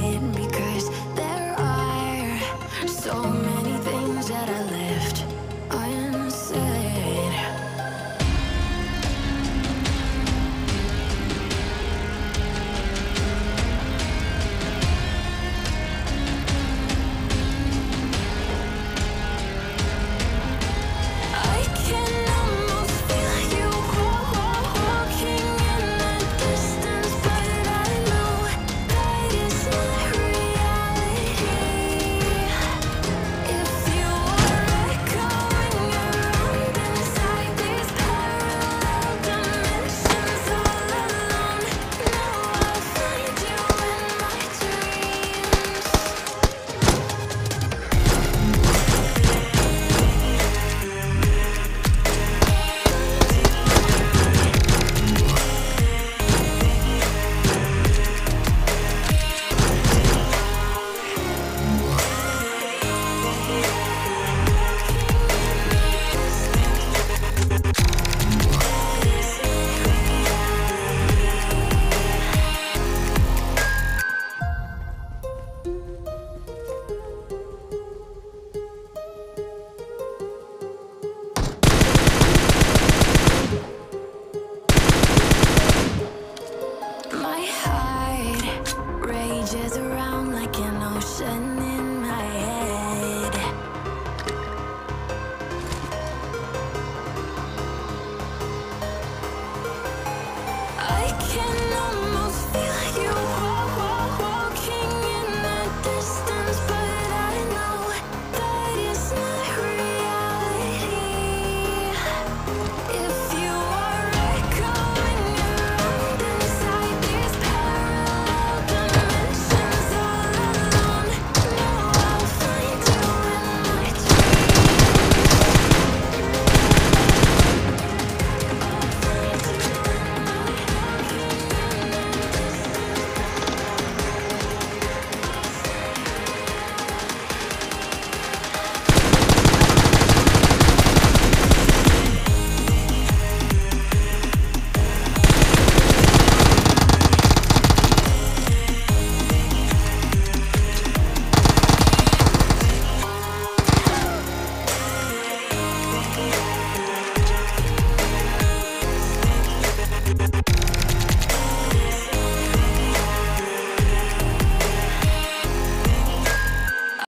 because there are so many things that I left unsaid. can